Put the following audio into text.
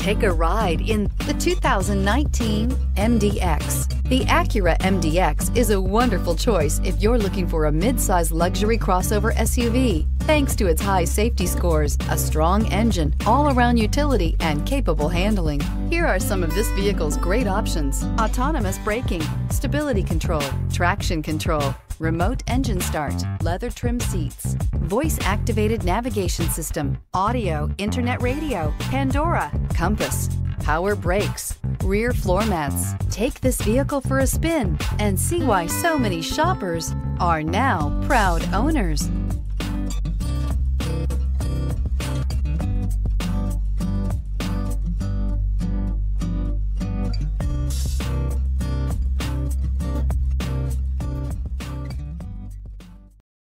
Take a ride in the 2019 MDX. The Acura MDX is a wonderful choice if you're looking for a midsize luxury crossover SUV. Thanks to its high safety scores, a strong engine, all-around utility, and capable handling. Here are some of this vehicle's great options. Autonomous braking, stability control, traction control, remote engine start, leather trim seats, voice activated navigation system, audio, internet radio, Pandora, compass, power brakes, rear floor mats. Take this vehicle for a spin and see why so many shoppers are now proud owners.